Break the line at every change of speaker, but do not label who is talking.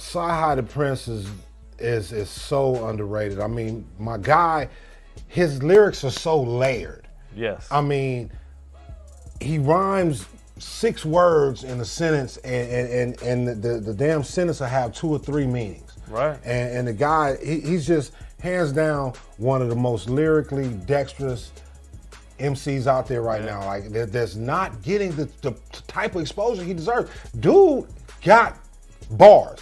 CyHi the Prynce is is is so underrated. I mean, my guy, his lyrics are so layered.
Yes.
I mean, he rhymes six words in a sentence, and and and, and the, the damn sentence will have two or three meanings.
Right.
And and the guy, he, he's just hands down one of the most lyrically dexterous MCs out there right now. Like that's not getting the, the type of exposure he deserves. Dude got bars.